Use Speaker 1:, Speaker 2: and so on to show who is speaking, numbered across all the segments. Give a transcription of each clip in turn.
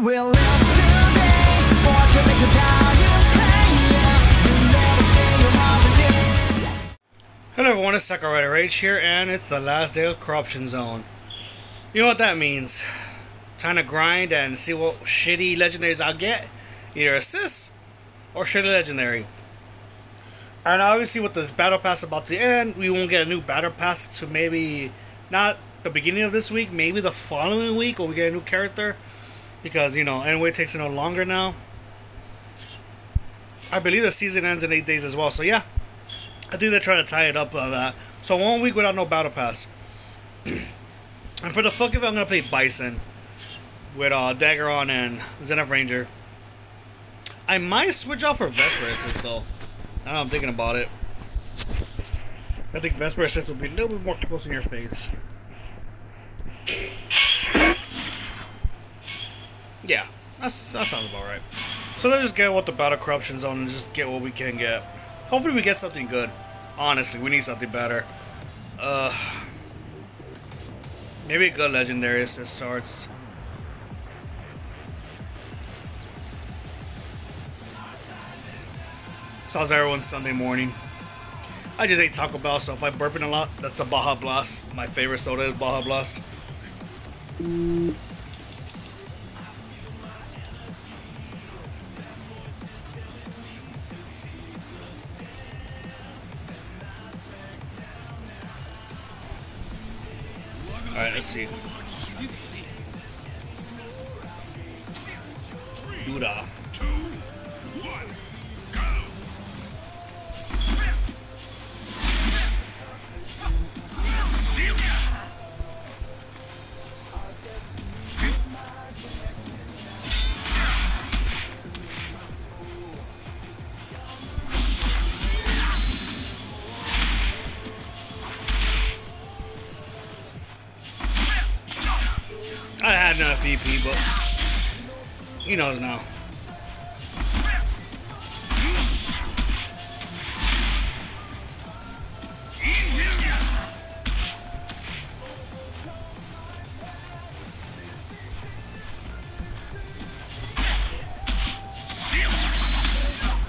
Speaker 1: will live today.
Speaker 2: Hello everyone, it's Psycho Rider Rage here, and it's the last day of Corruption Zone. You know what that means. Time to grind and see what shitty legendaries I'll get. Either assists or shitty legendary. And obviously with this battle pass about to end, we won't get a new battle pass to maybe not the beginning of this week, maybe the following week when we get a new character. Because, you know, anyway it takes no longer now. I believe the season ends in eight days as well, so yeah. I think they're trying to tie it up of that. So one week without no battle pass. and for the fuck of it, I'm gonna play Bison with uh, Daggeron and Zenith Ranger. I might switch off for Vesper Assist though. Now I'm thinking about it. I think Vesper Assist will be a little bit more close in your face. Yeah, that's, that sounds about right. So let's just get what the Battle corruption's on and just get what we can get. Hopefully we get something good. Honestly, we need something better. Uh, maybe a good legendary assist starts. So how's everyone Sunday morning? I just ate Taco Bell, so if I'm burping a lot, that's the Baja Blast. My favorite soda is Baja Blast. Alright, see. I but he knows now.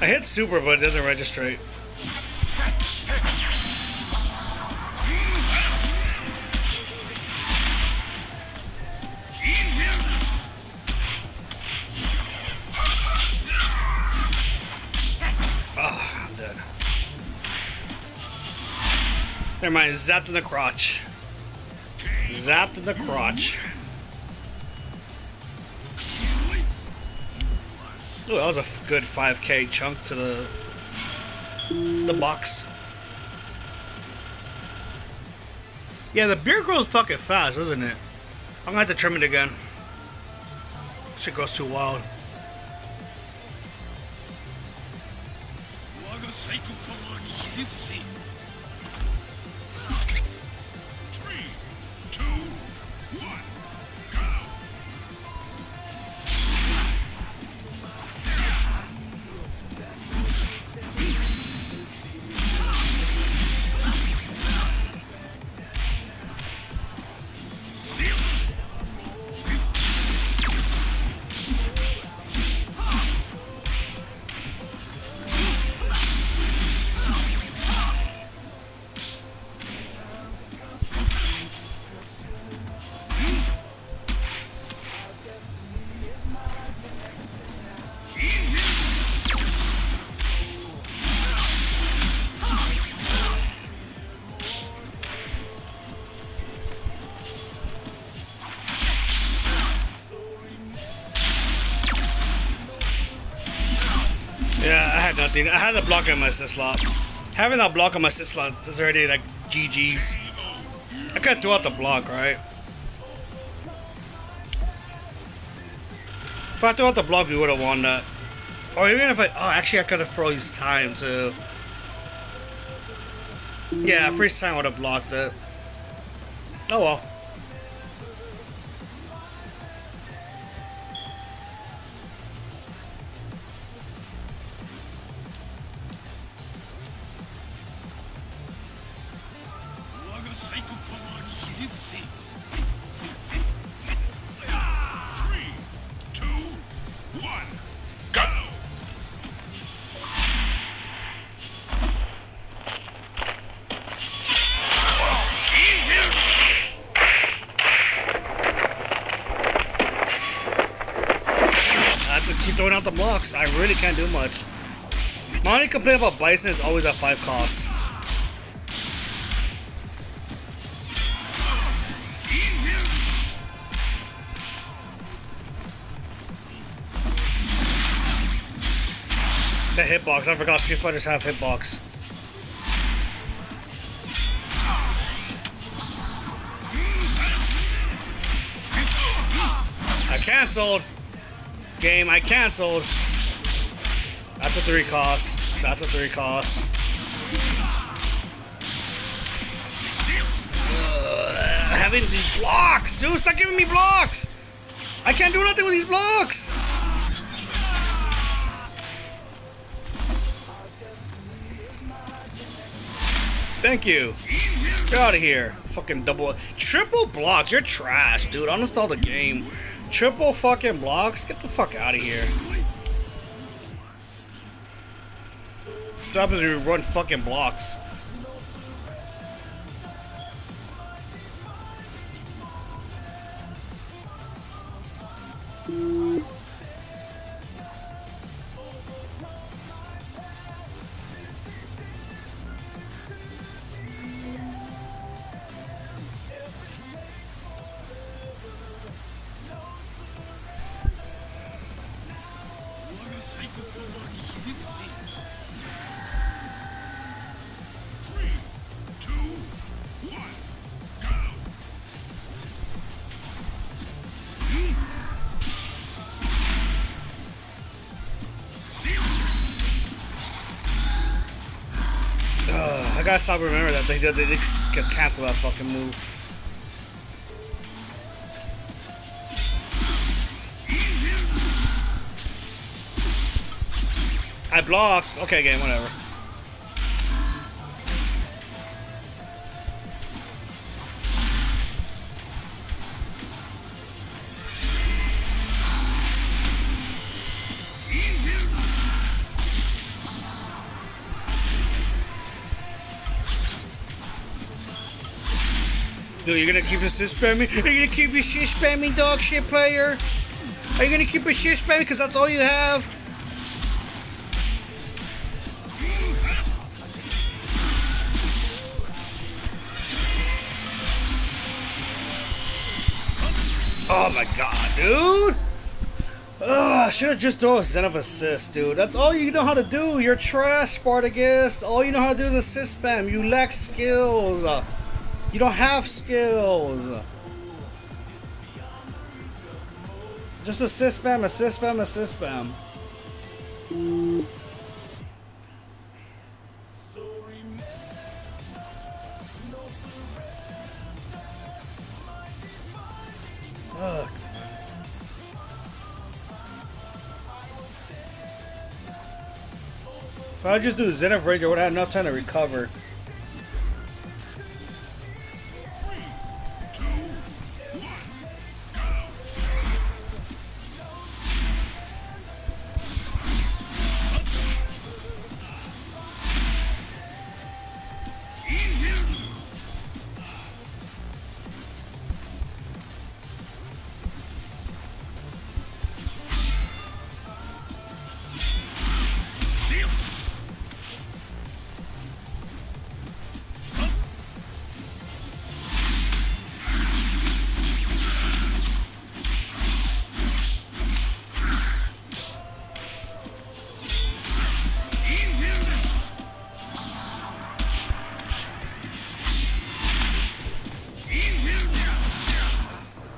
Speaker 2: I hit super, but it doesn't register. Never mind, zapped in the crotch. Zapped in the crotch. Ooh, that was a good 5k chunk to the the box. Yeah, the beer grows fucking fast, isn't it? I'm gonna have to trim it again. Shit goes too wild. I had. A block on my assist slot. Having that block on my assist slot is already like GG's. I could throw out the block, right? If I threw out the block, we would have won that. Or even if I... Oh, actually, I could have froze time, too. Yeah, freeze time would have blocked it. Oh, well. Throwing out the blocks. I really can't do much. My only complaint about Bison is always at 5 costs. The hitbox. I forgot Street Fighters have hitbox. I canceled. Game, I canceled. That's a three cost. That's a three cost. Ugh, having these blocks, dude. Stop giving me blocks. I can't do nothing with these blocks. Thank you. Get out of here. Fucking double, triple blocks. You're trash, dude. Uninstall the game. Triple fucking blocks. Get the fuck out of here. Stop as you run fucking blocks. I gotta stop remembering that they did. They, they could cancel that fucking move. I blocked. Okay, game, whatever. Dude, you're gonna keep assist spamming? Are you gonna keep your shit spamming, dog shit player? Are you gonna keep your shit spamming because that's all you have? Oh my god, dude! Ugh, I should have just thrown a Zenith assist, dude. That's all you know how to do. You're trash, Spartacus. All you know how to do is assist spam. You lack skills. You don't have skills. Just assist spam, assist spam, assist spam. If I just do Zenith Rage, I would have enough time to recover.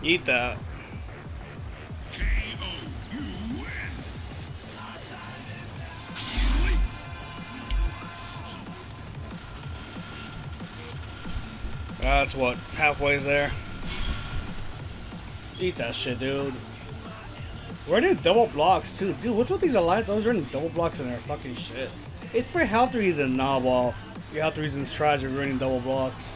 Speaker 2: Eat that. That's what, halfway's there. Eat that shit, dude. We're running double blocks too. Dude, what's with these alliance I was running double blocks in their fucking shit? It's for health reason, nah, well, your health reasons trash you're running double blocks.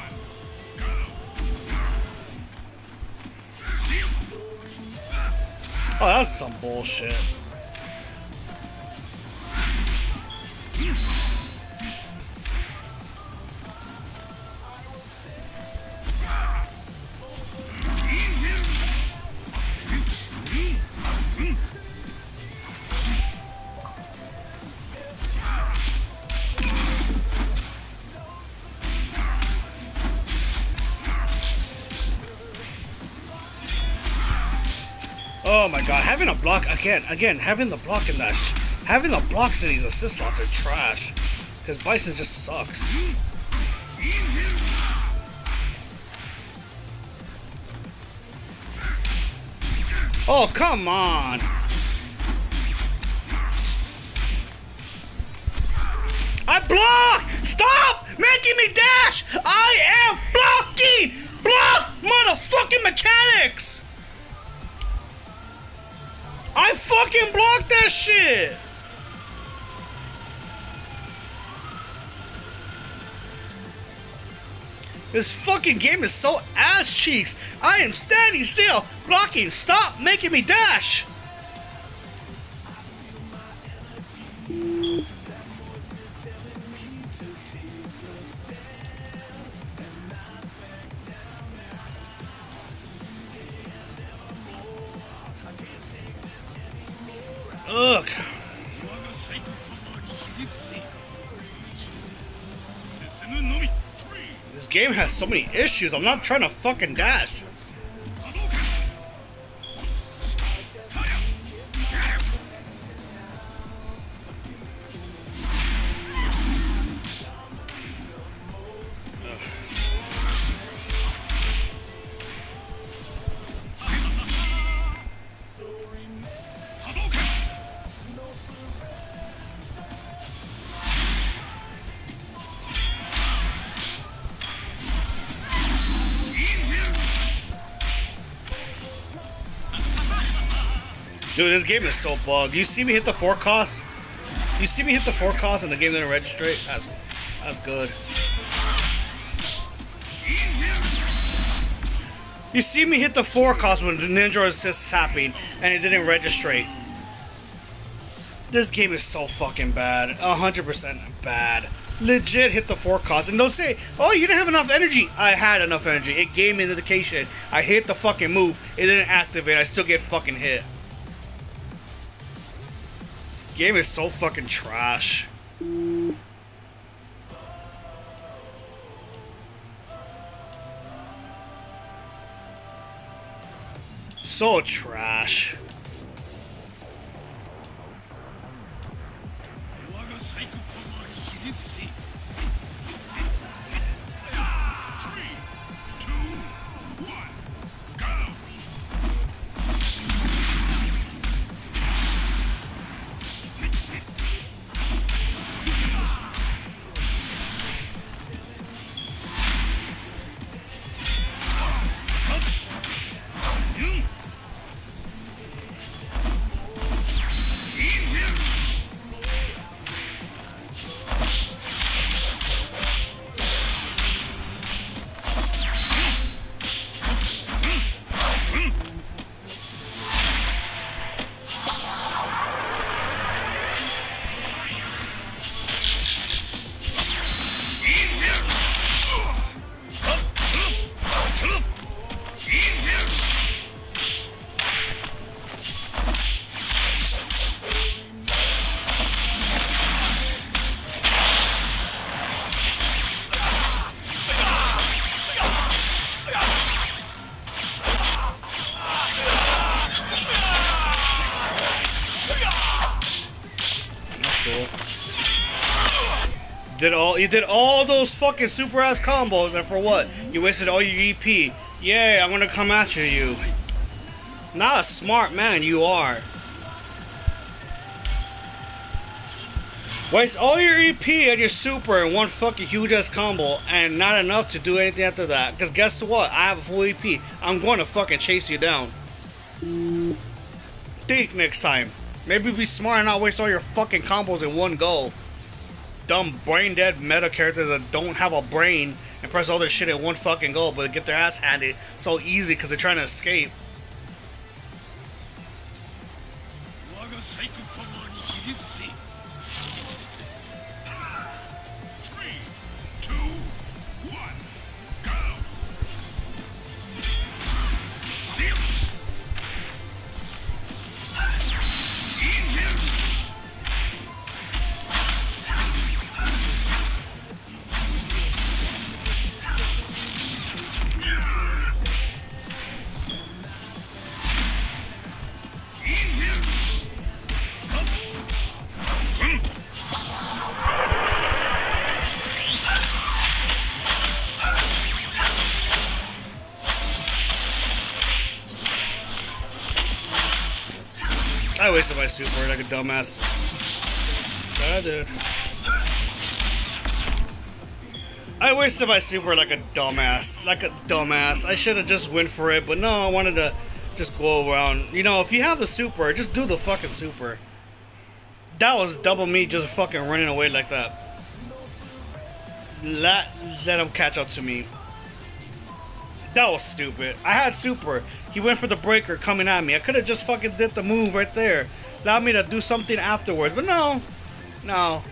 Speaker 2: Oh, that's some bullshit. My god, having a block again, again, having the block in that, having the blocks in these assist slots are trash. Because Bison just sucks. Oh, come on. I block! Stop making me dash! I am blocking! Block motherfucking mechanics! I fucking blocked that shit! This fucking game is so ass cheeks. I am standing still, blocking. Stop making me dash. Ugh. This game has so many issues. I'm not trying to fucking dash. Dude, this game is so bugged. You see me hit the forecast? You see me hit the forecast and the game didn't register? That's that's good. You see me hit the forecast when the Ninja Assist is happening and it didn't register. This game is so fucking bad. 100% bad. Legit hit the forecast. And don't say, oh, you didn't have enough energy. I had enough energy. It gave me an indication. I hit the fucking move. It didn't activate. I still get fucking hit. Game is so fucking trash. So trash. Did all you did all those fucking super ass combos and for what? You wasted all your EP. Yeah, I'm gonna come after you. Not a smart man, you are. Waste all your EP and your super in one fucking huge ass combo and not enough to do anything after that. Cause guess what? I have a full EP. I'm going to fucking chase you down. Think next time. Maybe be smart and not waste all your fucking combos in one go. Dumb brain dead meta characters that don't have a brain and press all their shit in one fucking go, but get their ass handed so easy because they're trying to escape. Super like a dumbass. I did. I wasted my super like a dumbass. Like a dumbass. I should have just went for it, but no, I wanted to just go around. You know, if you have the super, just do the fucking super. That was double me just fucking running away like that. Let, let him catch up to me. That was stupid. I had super. He went for the breaker coming at me. I could have just fucking did the move right there. Allowed me to do something afterwards. But no. No.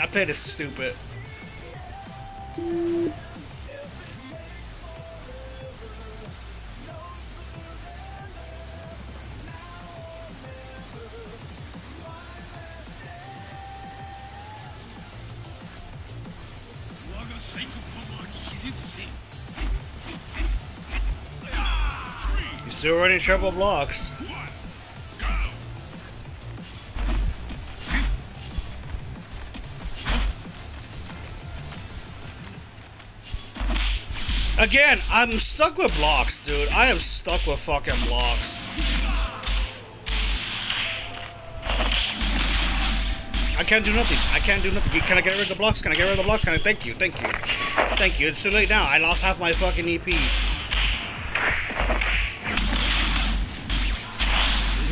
Speaker 2: I played it stupid. Still running triple blocks. Again, I'm stuck with blocks, dude. I am stuck with fucking blocks. I can't do nothing. I can't do nothing. Can I get rid of the blocks? Can I get rid of the blocks? Can I? Thank you. Thank you. Thank you. It's too late now. I lost half my fucking EP.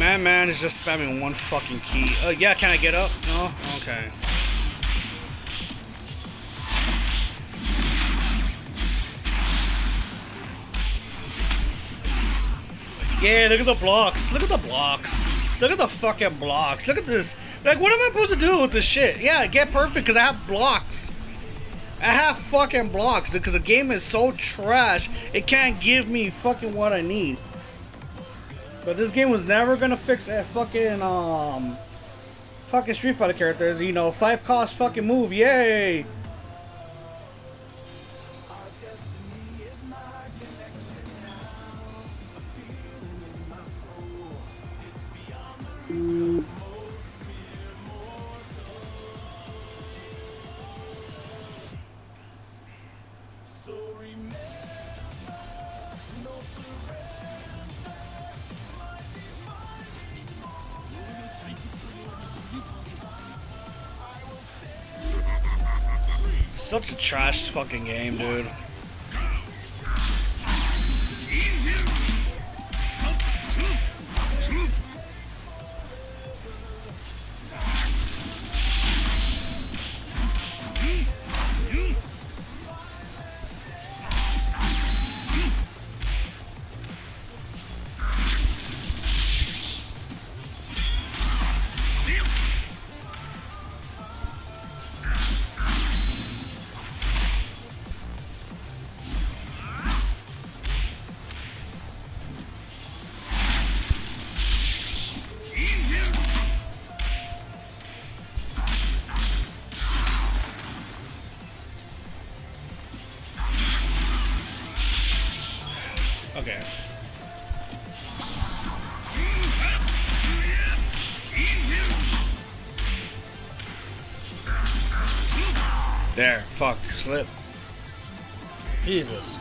Speaker 2: Man, man is just spamming one fucking key. Uh, yeah, can I get up? No? Okay. Yeah, look at the blocks. Look at the blocks. Look at the fucking blocks. Look at this. Like, what am I supposed to do with this shit? Yeah, get perfect because I have blocks. I have fucking blocks because the game is so trash. It can't give me fucking what I need. But this game was never gonna fix that fucking um fucking Street Fighter characters. You know, five cost fucking move. Yay! Such a trash fucking game, dude. Slip. Jesus.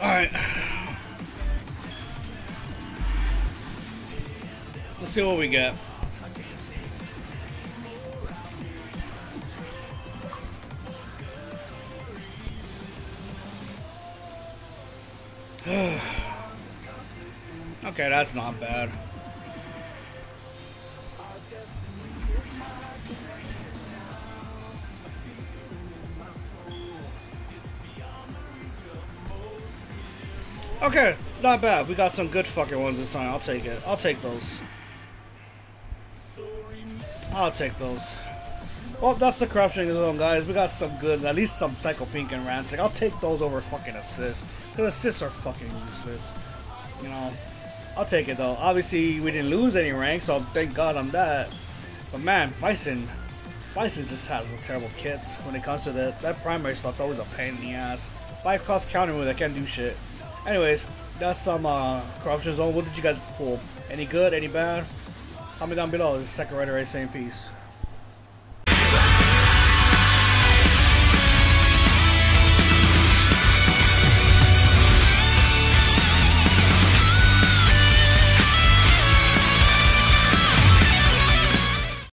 Speaker 2: Alright. Let's see what we got. That's not bad. Okay, not bad. We got some good fucking ones this time. I'll take it. I'll take those. I'll take those. Well, that's the corruption zone, guys. We got some good, at least some Psycho Pink and Ransik. I'll take those over fucking assists. Because assists are fucking useless. You know, I'll take it though. Obviously, we didn't lose any rank, so thank God I'm that. But man, Bison, Bison just has some terrible kits when it comes to that. That primary slot's always a pain in the ass. Five cost counter move that can't do shit. Anyways, that's some uh, corruption zone. What did you guys pull? Any good? Any bad? Comment down below. This is Psycho Rider same peace.